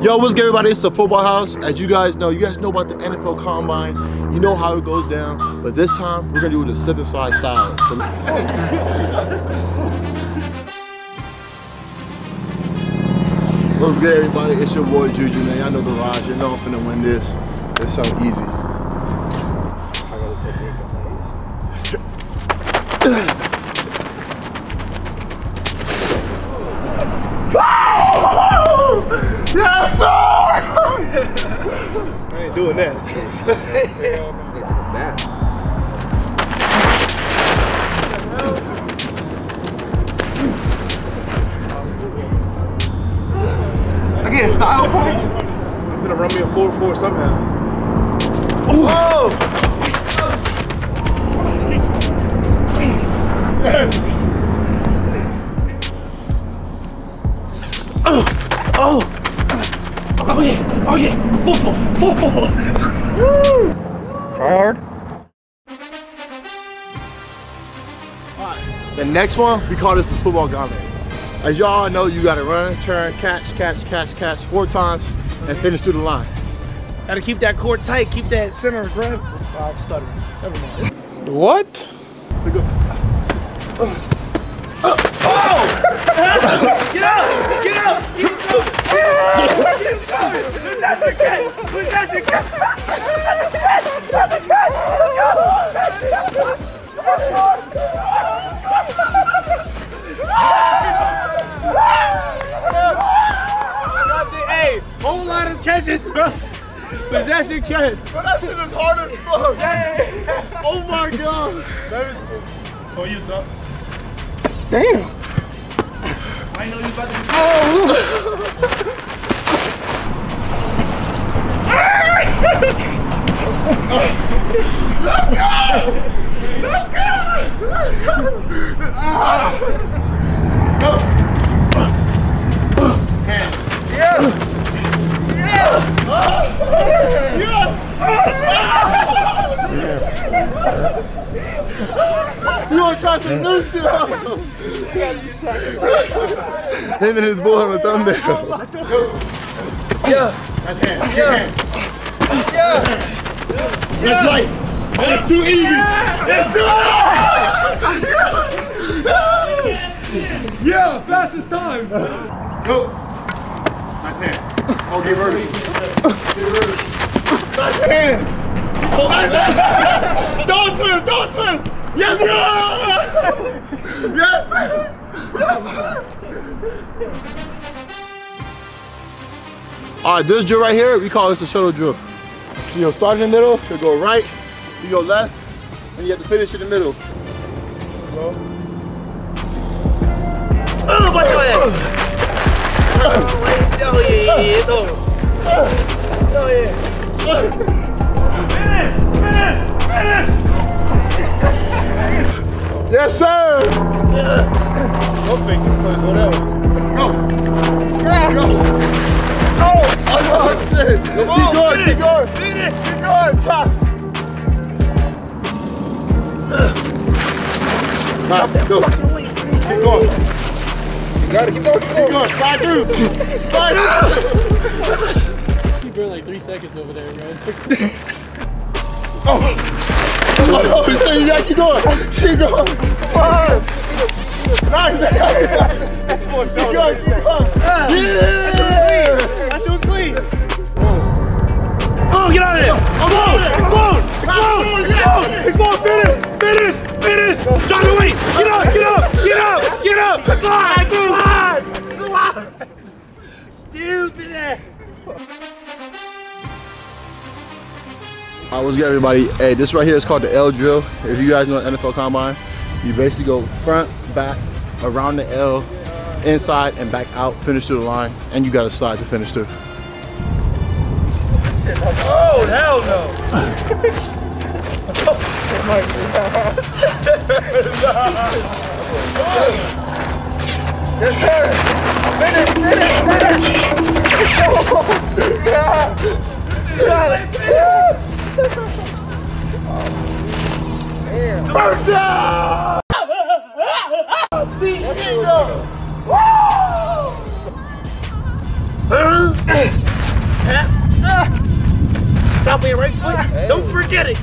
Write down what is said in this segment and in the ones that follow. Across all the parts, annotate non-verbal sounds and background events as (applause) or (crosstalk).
Yo, what's good everybody? It's the Football House. As you guys know, you guys know about the NFL Combine. You know how it goes down. But this time, we're gonna do it the slip and slide style. So what's good everybody? It's your boy Juju, man. Y'all know the rise. You know I'm finna win this. It's so easy. Doing that. I get a style point. I'm gonna run me a 4-4 somehow. Ooh. Whoa! Oh! Oh! Oh yeah! Oh yeah! Football! Football! Try hard. The next one, we call this the football gauntlet. As y'all know, you gotta run, turn, catch, catch, catch, catch four times and finish through the line. Gotta keep that core tight, keep that center of gravity. Oh, I'm stuttering. Never mind. What? We go. Oh! Get out! Get out! Keep going! Keep going! That's a catch! That's a catch! That's a catch! That's a catch! Hey, whole lot of catches, bro. Possession catch. But that shit is hard as fuck. Oh my god. Oh, you up? Damn. I know you about to. Oh, You wanna try some new shit? Him and his boy on the thumbnail. Yeah. That's hand. Yeah. Yeah. That's light. That's too easy. It's too Yeah, fastest time. Go. Nice hand. Oh, get ready. Get ready. Nice hand. Nice hand. Don't twin. Don't twin. Yes, sir. Yes. Yes. All right, this drill right here, we call this a shuttle drill. So you'll start in the middle, you go right, you go left, and you have to finish in the middle. Oh, my God. Oh, yeah, yeah, Oh, yeah. Yes, sir. Don't think whatever. Go. Nice, go. Keep going. You gotta keep going. Keep going. Slide through. Slide through. You burned like three seconds over there, bro. (laughs) Oh. Oh, shit, you gotta keep going. Keep going. Five. Nice. Keep going, keep going. Yeah. That shit was clean. Oh, get out of there. Explode. Explode. Explode. Explode. Finish. What's good, everybody? Hey, this right here is called the L drill. If you guys know the NFL Combine, you basically go front, back, around the L, inside, and back out, finish through the line, and you got to slide to finish through. Oh, hell no. First Stop with your right foot. Don't forget it.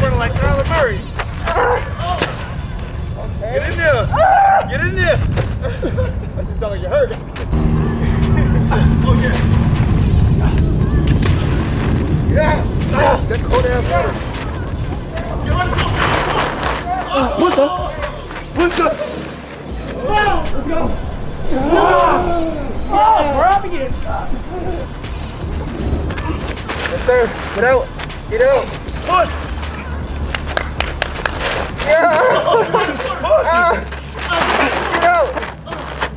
Running like Kyler Murray. Get in there. Get in there. That just sound like you're hurt. oh yeah. Yeah. Get cold ass water. What's up? What's up? Let's go. Oh, we're. Yes, sir. Get out. Get out. Push. Yeah. Ah. Get out.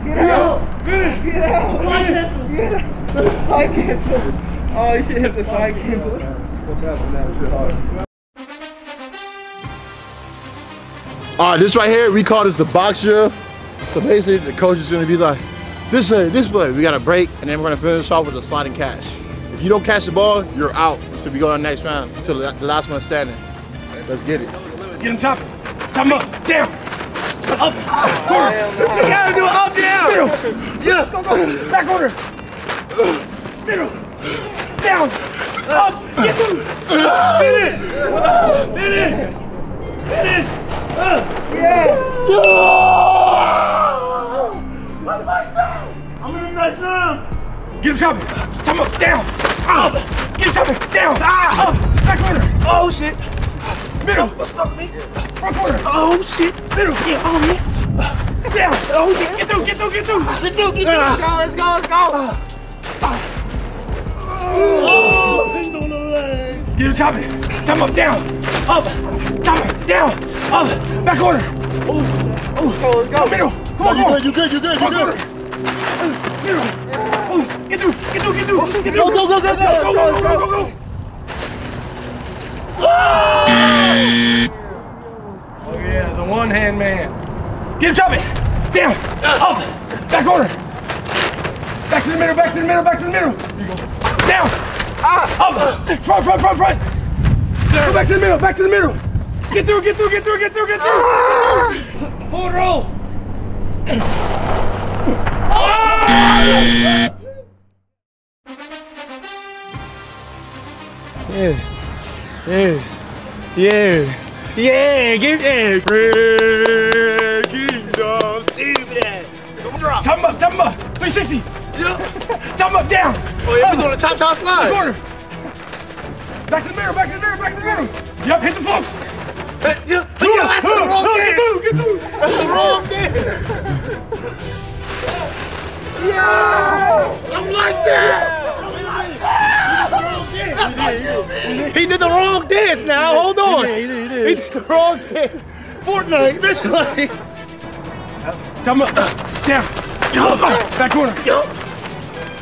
Get out. Get out. Side cancel. Get out. Side cancel. Oh, you should hit the side cancel. All right, this right here, we call this the box drill. So basically, the coach is gonna be like, this way, this way. We got a break, and then we're gonna finish off with a sliding catch. If you don't catch the ball, you're out until we go to the next round, until the the last one standing. Let's get it. Get him chopping. Chop him up. Down. Up. Corner. You gotta do it up, down. Middle. Yeah. Go, go. Back order. Middle. Down. Up. Get through. Finish. Finish. Finish. I'm in the next round. Get him chopping. Chop up. Down. Up. Get him chopping. Down. Ah. Up. Back order. Oh shit. Middle. Fuck me. Front corner. Oh shit. Middle. Yeah, oh yeah. Down. Oh yeah. Get through. Get through. Get through. Let's go, get through. Let's go, let's go, let's go. Ah. Oh! Get him chopping. Chop him up. Down. Up. Chop. Down. Up. Back order. Oh. Oh. let's go. Middle. Come on. Come on. You good, you good, you Front corner. good. Get through. Get through. Get through. Get through. Go, go, go, go, Let's go, Go. Go. Go. Go. Go. Go. Oh yeah, the one hand man. Get him chopping. Down. Up. Back order. Back to the middle. Back to the middle. Back to the middle. Go down. Ah. Up. Front. Front. Front. Front. Go back to the middle. Back to the middle. Get through. Get through. Get through. Get through. Get through. Get through. Forward roll. Yeah. Yeah. Yeah. Yeah. Give. Breaking down. Stupid ass. Drop. Him up. Him up. 360. Yeah. Him up. Down. Oh yeah, We're doing a cha-cha slide. Corner. Back to the middle. Back to the middle. Back to the middle. Yep. Hit the folks. He did the wrong dance now. Hold on. He did, he did. He did the wrong dance. Fortnite. Bitch, like. Chop him up. Down. Back corner. Yo.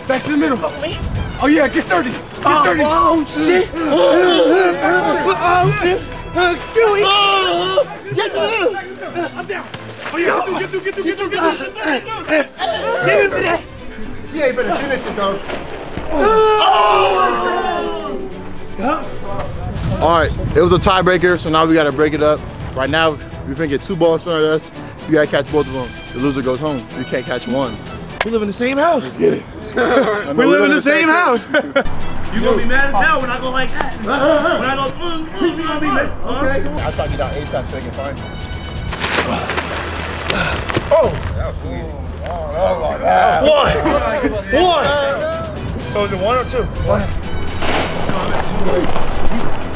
Back to the middle. Oh yeah. Get sturdy. Get sturdy. Oh, shit. Oh, shit. Uh, do it. Oh, get the middle. I'm down. Oh yeah. Get through. Get through. Get through. Get through. Get through. Get through. Stupid ass. Yeah, you better finish it though. All right, it was a tiebreaker, so now we gotta break it up. Right now, we're gonna get two balls thrown at us. You gotta catch both of them. The loser goes home. You can't catch one. We live in the same house. Let's Get it. (laughs) (laughs) We live in the same house. (laughs) you gonna be mad as hell when I go like that. When I go, mm, mm, you gonna be mad. Okay. I'll talk you down ASAP so they can find you. (sighs) One. One. So is it one or two?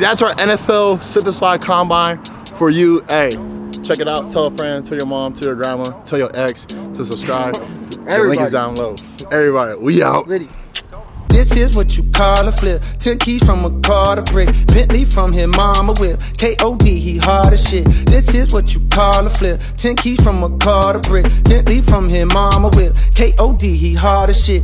That's our NFL Sip and Slide Combine for you. Hey, check it out. Tell a friend, tell your mom, tell your grandma, tell your ex to subscribe. The link is down low. Everybody, we out. Liddy. This is what you call a flip. Ten keys from a car to brick. Bentley from his mama whip. K.O.D. he hard as shit. This is what you call a flip. Ten keys from a car to brick. Bentley from his mama whip. K.O.D. he hard as shit.